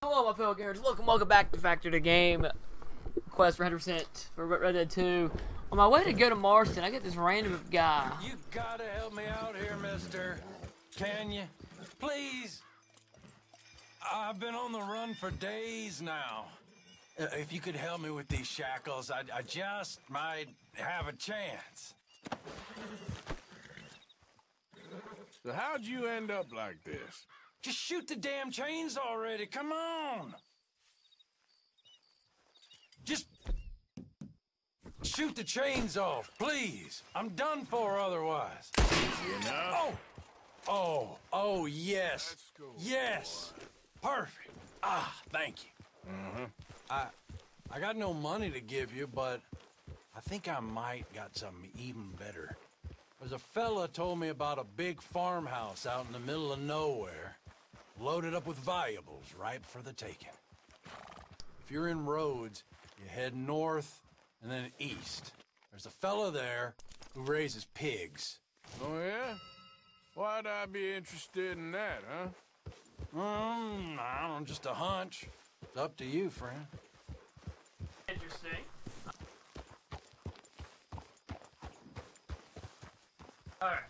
Hello, my fellow gamers. Welcome, welcome back to Factor the Game. Quest for 100% for Red Dead 2. On my way to go to Marston, I get this random guy. You gotta help me out here, mister. Can you? Please? I've been on the run for days now. Uh, If you could help me with these shackles, I, I just might have a chance. So how'd you end up like this? Just shoot the damn chains already. Come on. Just shoot the chains off, please. I'm done for otherwise. Enough? Oh, oh, oh, yes, yes, perfect. Ah, thank you. Uh-huh. I, I got no money to give you, but I think I might got something even better. There's a fella told me about a big farmhouse out in the middle of nowhere, loaded up with valuables, ripe for the taking. If you're in Rhodes, you head north and then east. There's a fella there who raises pigs. Oh, yeah? Why'd I be interested in that, huh? Um, I don't know, just a hunch. It's up to you, friend. Interesting. Alright.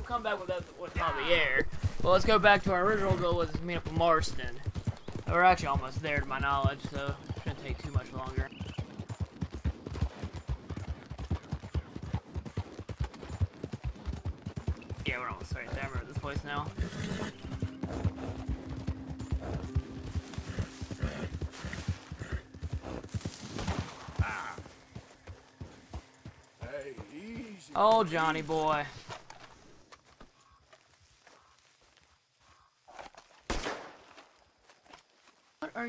We'll come back with that with probably air. Well, let's go back to our original goal was to meet up with Marston. We're actually almost there to my knowledge, so it shouldn't take too much longer. Yeah, we're almost right there. I remember this place now. Ah. Hey, easy. Oh, Johnny boy. What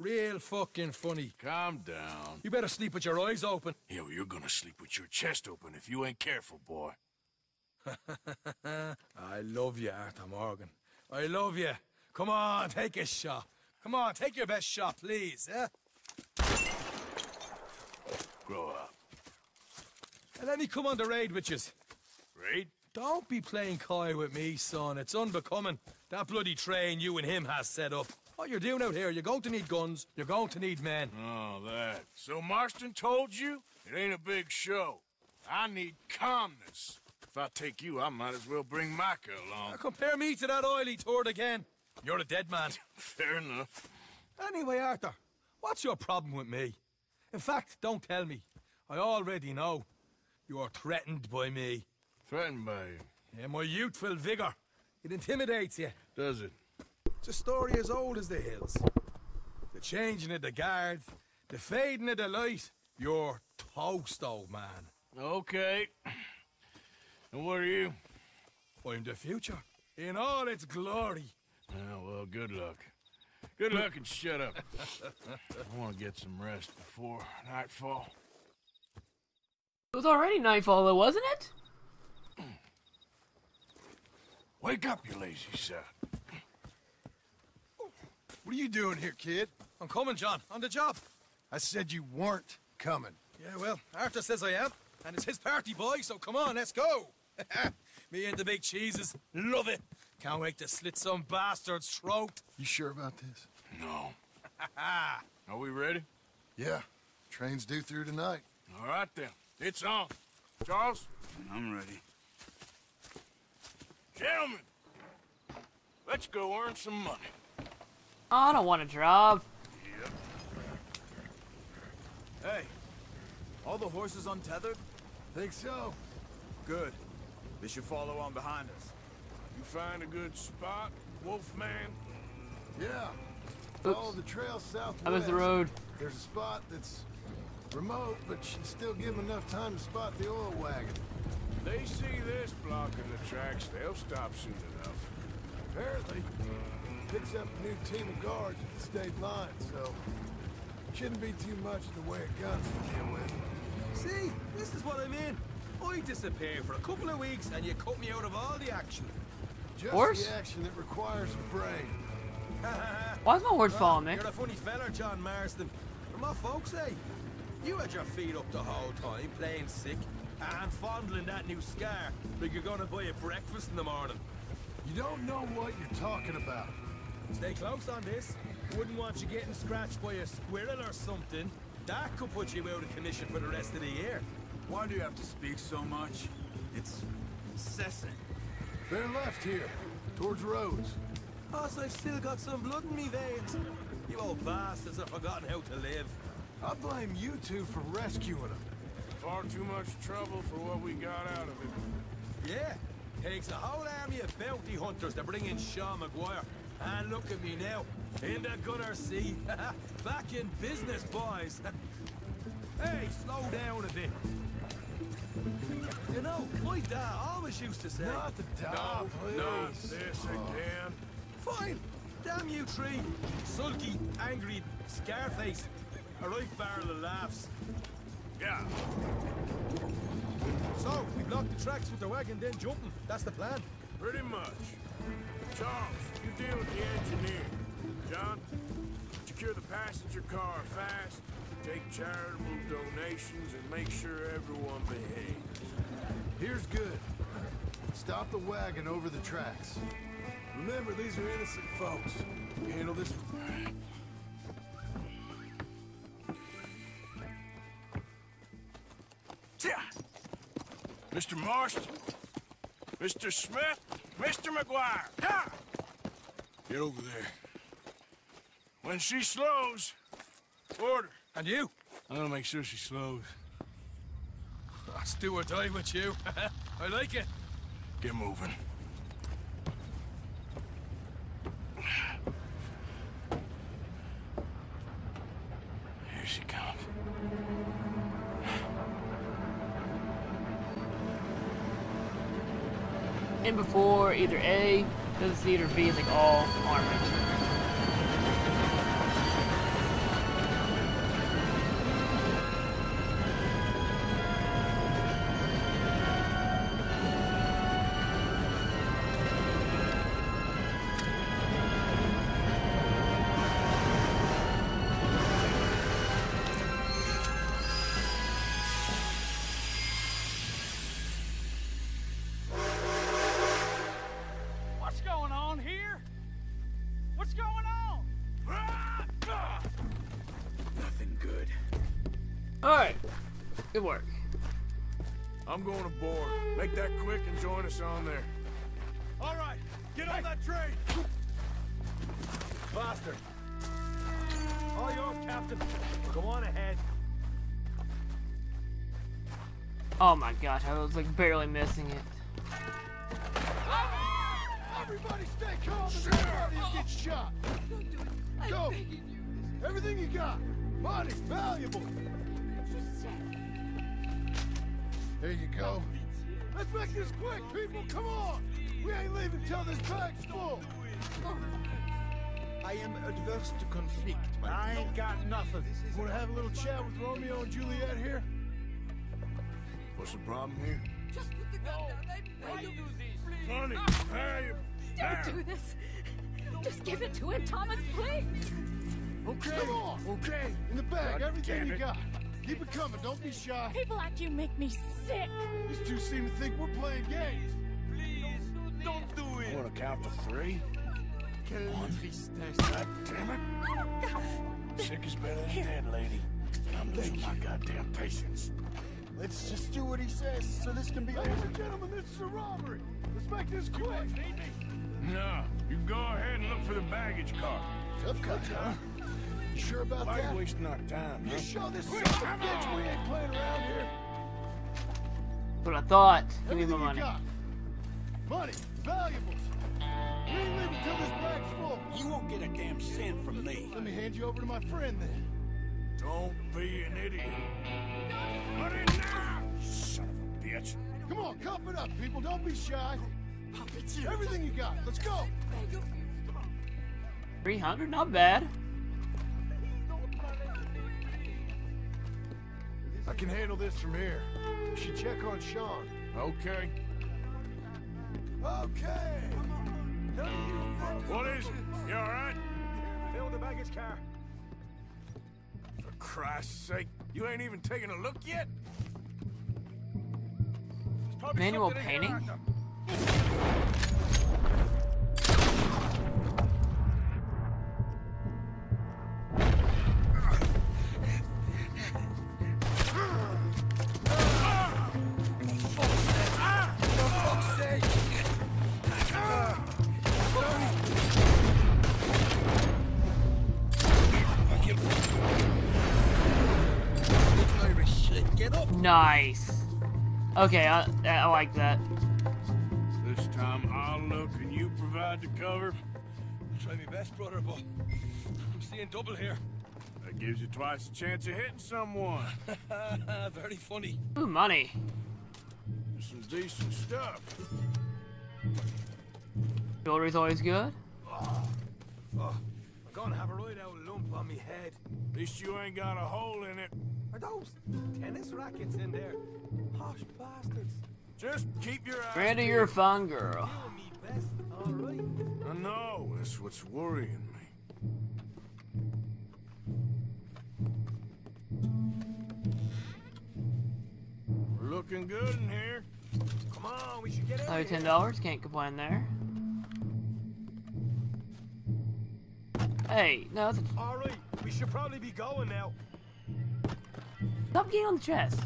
Real fucking funny. Calm down. You better sleep with your eyes open. Yo, you're gonna sleep with your chest open if you ain't careful, boy. I love you, Arthur Morgan. I love you. Come on, take a shot. Come on, take your best shot, please, eh? Grow up. And let me come on the raid with yous. Raid? Don't be playing coy with me, son. It's unbecoming. That bloody train you and him has set up. Oh, what you're doing out here, you're going to need guns, you're going to need men. Oh, that. So Marston told you? It ain't a big show. I need calmness. If I take you, I might as well bring Micah along. Now compare me to that oily turd again. You're a dead man. Fair enough. Anyway, Arthur, what's your problem with me? In fact, don't tell me. I already know. You're threatened by me. Threatened by you. Yeah, my youthful vigor. It intimidates you. Does it? It's a story as old as the hills. The changing of the guard, the fading of the light. You're toast, old man. Okay. And what are you? I'm the future, in all its glory. Oh, well, good luck. Good luck and shut up. I want to get some rest before nightfall. It was already nightfall, though, wasn't it? Wake up, you lazy son. What are you doing here, kid? I'm coming, John, on the job. I said you weren't coming. Yeah, well, Arthur says I am, and it's his party, boy, so come on, let's go. Me and the big cheeses, love it. Can't wait to slit some bastard's throat. You sure about this? No. Are we ready? Yeah. Train's due through tonight. All right, then. It's on. Charles? I'm ready. Gentlemen, let's go earn some money. Oh, I don't want to drive. Hey, all the horses untethered? Think so? Good. They should follow on behind us. You find a good spot, Wolfman? Yeah. Oops. Follow the trail southwest. I missed the road. There's a spot that's remote, but should still give them enough time to spot the oil wagon. They see this blocking the tracks, they'll stop soon enough. Apparently. Picks up a new team of guards at the state line, so shouldn't be too much in the way of guns to deal with. See, this is what I mean. I disappear for a couple of weeks and you cut me out of all the action. Just Horse? the action that requires a brain. Why is my horse following me? You're a funny fella, John Marston. From my folks say. You had your feet up the whole time, playing sick, and fondling that new scar like you're gonna buy a breakfast in the morning. You don't know what you're talking about. Stay close on this. Wouldn't want you getting scratched by a squirrel or something. That could put you out of commission for the rest of the year. Why do you have to speak so much? It's incessant. They're left here, towards Rhodes. Plus, I've still got some blood in me veins. You old bastards have forgotten how to live. I blame you two for rescuing them. Far too much trouble for what we got out of it. Yeah, takes a whole army of bounty hunters to bring in Sean MacGuire. And look at me now, in the gunner sea. Back in business, boys. hey, slow down a bit. You know, my dad always used to say... Not the dog, No, please. not this again. Fine. Damn you three. Sulky, angry, Scarface. A right barrel of laughs. Yeah, So, we block the tracks with the wagon, then jumping. That's the plan. Pretty much. Charles, you deal with the engineer. John, secure the passenger car fast, take charitable donations, and make sure everyone behaves. Here's good. Stop the wagon over the tracks. Remember, these are innocent folks. Handle this Mr. Marston, Mr. Smith, Mr. MacGuire, ha! Get over there. When she slows, order. And you? I'm gonna make sure she slows. Let's do or die with you. I like it. Get moving. Before either A, doesn't it, or B is like all armored. Good work. I'm going aboard. Make that quick and join us on there. All right, get on that train. Faster. All yours, Captain. Go on ahead. Oh my gosh, I was like barely missing it. Everybody stay calm and nobody gets shot. Go. Everything you got. Money, valuable. There you go. Let's make this quick, people. Come on. We ain't leaving till this bag's full. I am adverse to conflict, my I ain't got nothing. Want to have a little chat with Romeo and Juliet here? What's the problem here? Just put the gun down. I beg of you. Money, valuable. Ah. Don't do this. Just give it to him, Thomas, please. Okay. Come on. Okay. In the bag, everything you got. Keep it coming. Don't be shy. People like you make me sick. These two seem to think we're playing games. Please, don't do it. You want to count to three? One. God damn it. Oh, sick is better than dead, lady. I'm losing my goddamn patience. Let's just do what he says so this can be Ladies and gentlemen, this is a robbery. Let's make this quick. No, you go ahead and look for the baggage car. Tough cut, huh? You sure about Why that? you wasting our time, You huh? show this son of a bitch we ain't playing around here. But I thought, give me my money. got. Money, valuables. We ain't leaving till this bag's full. You won't get a damn cent from me. Let me hand you over to my friend then. Don't be an idiot. Put it now! Son of a bitch. Come on, cup it up, people. Don't be shy. Everything you got. Let's go. Beg of you, stop. 300, not bad. I can handle this from here. You should check on Sean. Okay. Okay. Uh, what is it? You alright? Fill the baggage car. For Christ's sake, you ain't even taking a look yet? Manual something here, painting? Nice. Okay, I, I like that. This time I'll look and you provide the cover. Try my best, brother, but I'm seeing double here. That gives you twice the chance of hitting someone. Very funny. Ooh, money. Some decent stuff. Jewelry's always good. Oh, I'm gonna have a right out lump on me head. At least you ain't got a hole in it. Are those tennis rackets in there? Posh bastards. Just keep your eyes Randy, you're a peeled. fun girl. Doing me best, all right. I know, that's what's worrying me. We're looking good in here. Come on, we should get out Another of here. ten dollars, can't complain there. Hey, no, that's a, All right, we should probably be going now. stop getting on the chest.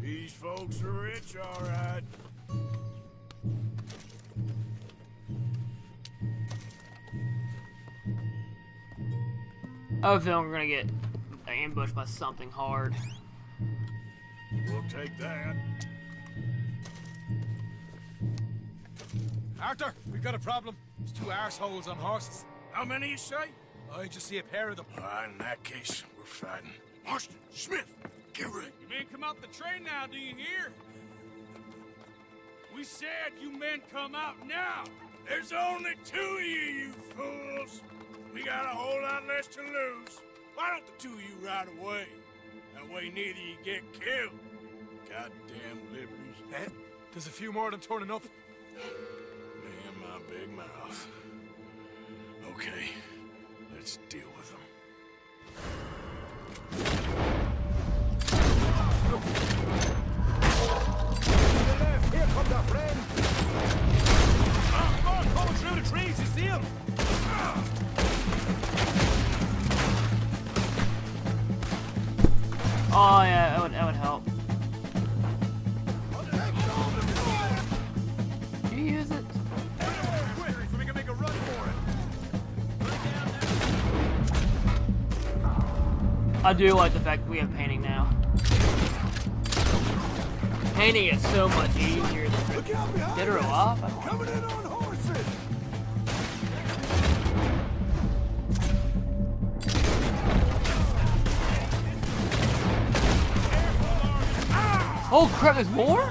These folks are rich, all right. I have a feeling we're gonna get ambushed by something hard. We'll take that. Arthur, we've got a problem. There's two arseholes on horses. How many you say? I just see a pair of them. Right, in that case, we're fighting. Marston, Smith, get ready. You men come out the train now, do you hear? We said you men come out now. There's only two of you, you fools. We got a whole lot less to lose. Why don't the two of you ride away? That way neither of you get killed. Goddamn liberties. Eh? There's a few more than turning up. Big mouth. Okay, let's deal with them. Here comes our friend. Oh, come on, going through the trees. You see him? Oh yeah, that would that would I do like the fact that we have painting now. Painting is so much easier than Look out behind dead or alive. I don't. Coming in on horses. Oh crap, there's more?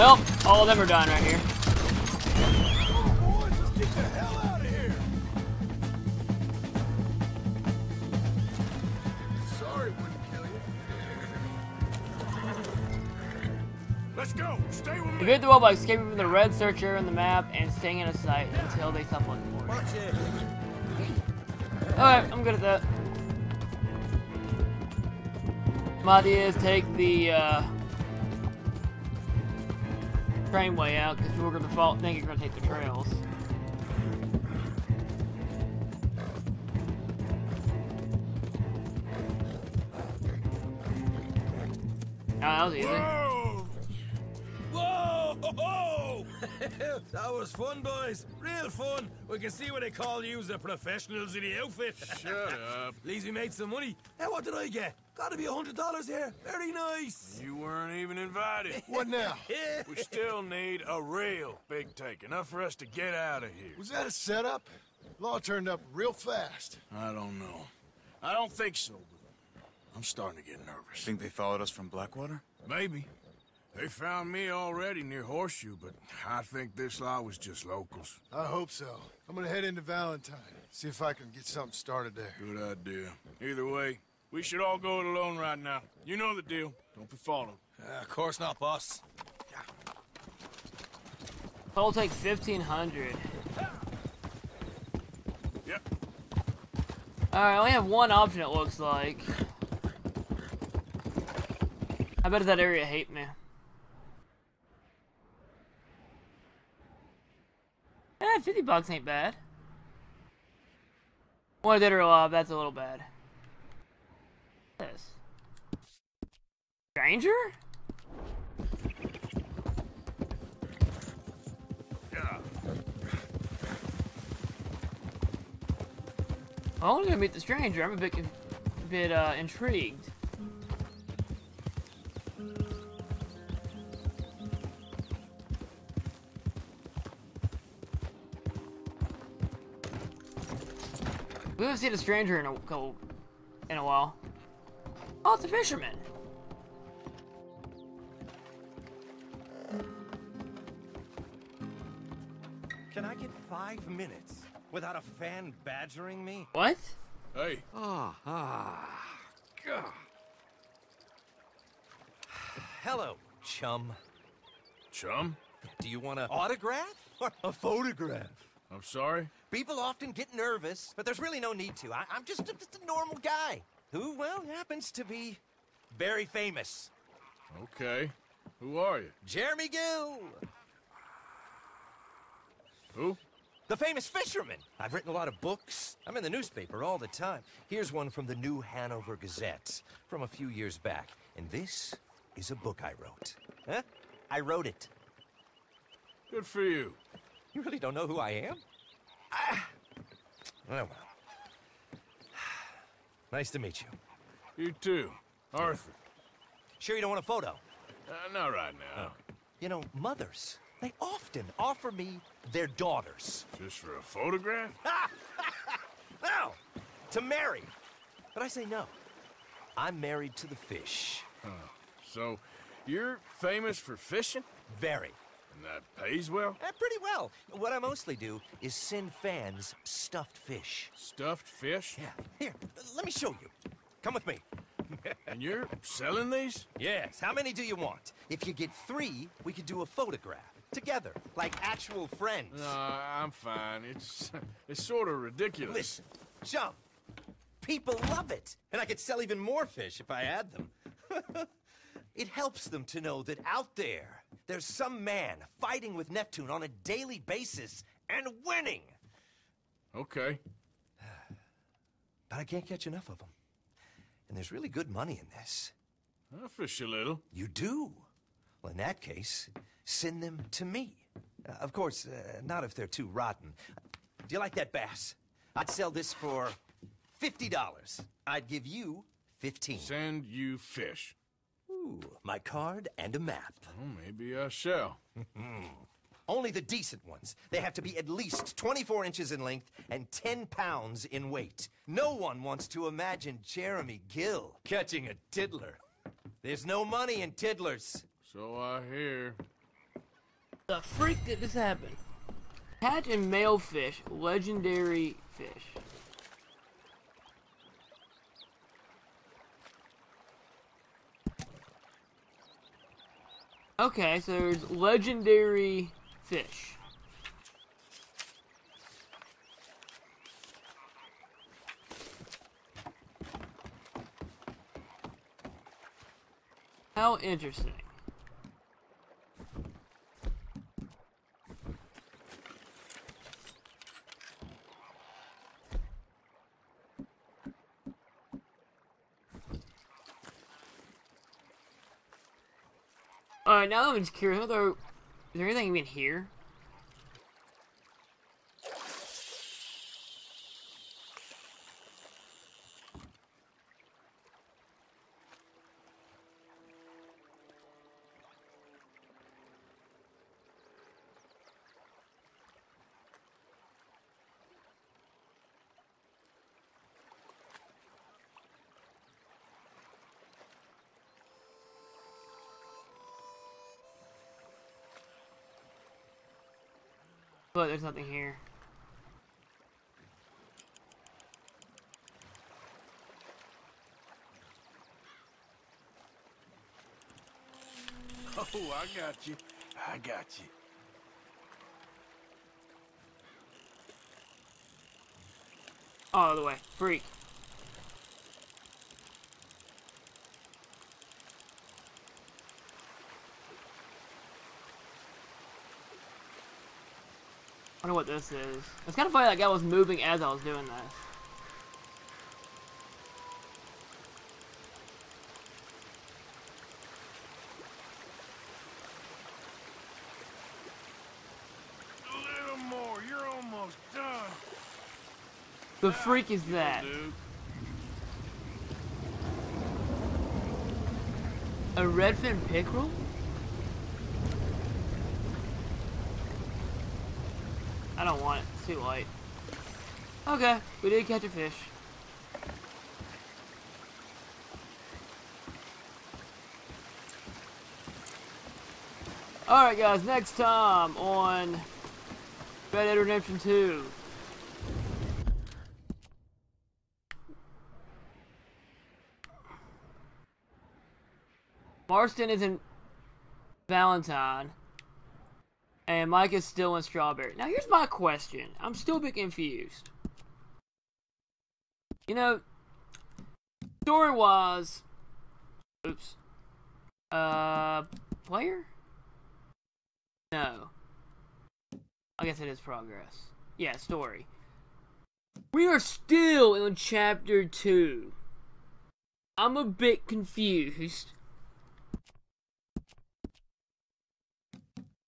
Well, all of them are done right here. Let's the hell out of here. Sorry, wouldn't kill you. Let's go. Stay with me. The world by escaping from the red searcher on the map and staying in a sight until they stop looking for you. It. Alright, I'm good at that. My idea is take the uh, train way out because we're gonna fall, think you're gonna take the trails. Oh, that was easy. Whoa! Whoa! Ho, ho! that was fun, boys. Real real fun. We can see what they call you the professionals in the outfit. Shut up. Leaves we made some money. Hey, what did I get? Gotta be a hundred dollars here. Very nice. You weren't even invited. What now? we still need a real big take. Enough for us to get out of here. Was that a setup? Law turned up real fast. I don't know. I don't think so, but I'm starting to get nervous. Think they followed us from Blackwater? Maybe. They found me already near Horseshoe, but I think this lot was just locals. I hope so. I'm gonna head into Valentine, see if I can get something started there. Good idea. Either way, we should all go it alone right now. You know the deal. Don't be followed. Uh, of course not, boss. I'll take 1500. Yep. Alright, I only have one option, it looks like. I bet that area hate me. Eh, 50 bucks ain't bad. One dead or alive, that's a little bad. This. Stranger? Yeah. I want to meet the stranger. I'm a bit, a bit uh, intrigued. We haven't seen a stranger in a in a while. Oh, it's a fisherman. Can I get five minutes without a fan badgering me? What? Hey, Ah, ah, God. Hello, chum. chum? Do you want an autograph or a photograph? I'm sorry? People often get nervous, but there's really no need to. I, I'm just a, just a normal guy who, well, happens to be very famous. Okay. Who are you? Jeremy Gill, Who? the famous fisherman. I've written a lot of books. I'm in the newspaper all the time. Here's one from the New Hanover Gazette from a few years back. And this is a book I wrote. Huh? I wrote it. Good for you. You really don't know who I am? Ah. Oh, well. Nice to meet you. You too. Arthur. Sure you don't want a photo? Uh, not right now. You know, mothers, they often offer me their daughters. Just for a photograph? No, to marry. But I say no. I'm married to the fish. So, you're famous for fishing? Very. And that pays well? Eh, pretty well. What I mostly do is send fans stuffed fish. Stuffed fish? Yeah. Here, let me show you. Come with me. And you're selling these? Yes. How many do you want? If you get three, we could do a photograph. Together, like actual friends. No, I'm fine. It's it's sort of ridiculous. Listen, jump. People love it. And I could sell even more fish if I had them. it helps them to know that out there, there's some man fighting with Neptune on a daily basis and winning. Okay. But I can't catch enough of them. And there's really good money in this. I'll fish a little. You do? Well, in that case, send them to me. Uh, of course, uh, not if they're too rotten. Do you like that bass? I'd sell this for $50. I'd give you 15. Send you fish. Ooh, my card and a map. Well, maybe I shall. Only the decent ones. They have to be at least 24 inches in length and 10 pounds in weight. No one wants to imagine Jeremy Gill catching a tiddler. There's no money in tiddlers. So I hear. The freak did this happen? Catch and mail fish, legendary fish. Okay, so there's legendary fish. How interesting. Now I'm just curious. Is there anything even here? But there's nothing here. Oh, I got you. I got you. All the way. Freak. Wonder what this is. It's kind of funny that guy was moving as I was doing this. A little more. You're almost done. The freak is that? A redfin pickerel? I don't want it. It's too light. Okay, we did catch a fish. Alright guys, next time on Red Dead Redemption 2. Marston is in Valentine. And Mike is still in Strawberry. Now here's my question. I'm still a bit confused. You know, story wise Oops. Uh player? No. I guess it is progress. Yeah, story. We are still in chapter two. I'm a bit confused.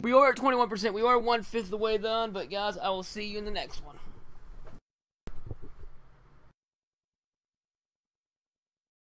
We are at 21%. We are one fifth the way done, but guys, I will see you in the next one.